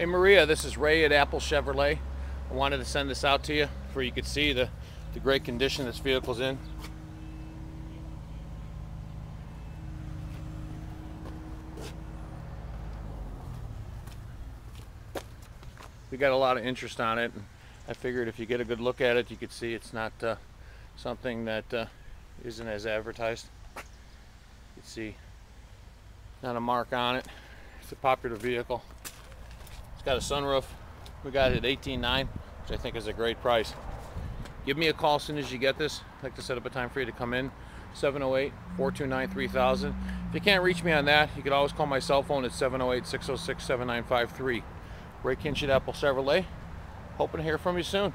Hey Maria, this is Ray at Apple Chevrolet. I wanted to send this out to you for you could see the, the great condition this vehicle's in. We got a lot of interest on it. And I figured if you get a good look at it, you could see it's not uh, something that uh, not as advertised. You can see not a mark on it. It's a popular vehicle. It's got a sunroof. We got it at 18.9, which I think is a great price. Give me a call as soon as you get this. I'd like to set up a time for you to come in. 708-429-3000. If you can't reach me on that, you can always call my cell phone at 708-606-7953. Ray Kinsch Apple Chevrolet. Hoping to hear from you soon.